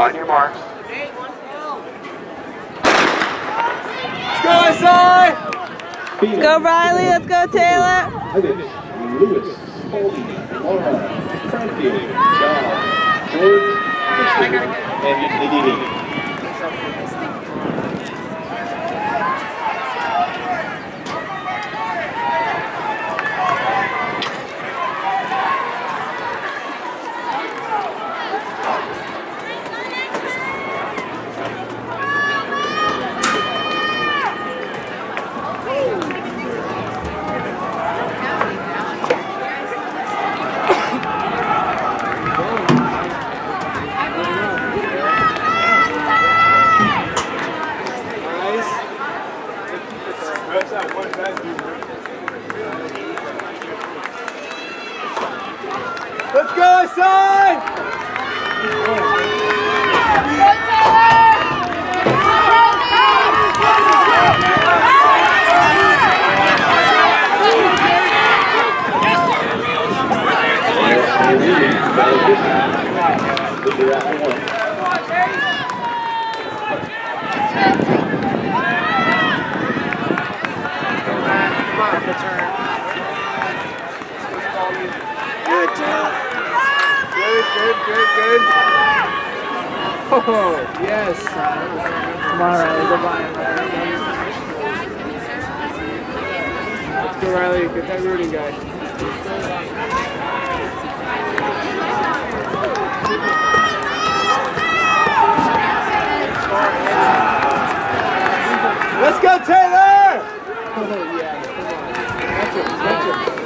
On your marks. Go inside! Let's go Riley, let's go Taylor. Lewis, Colby, Laura, Cranfield, John, George, Fisher, and Nadine. Let's go! This is at one. Good, Good, good, good. Oh, yes. Uh, tomorrow on, Riley, go by him. Let's go, Riley. Get that Rudy guy. Let's go, Taylor! Oh, yeah. Come on. Catch him, catch him.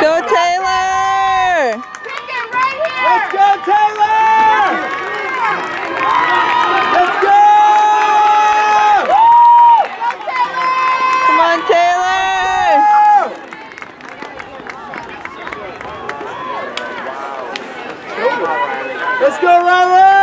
Go Taylor. Let's go, Taylor! Let's go! Come on Taylor. Let's go, Riley!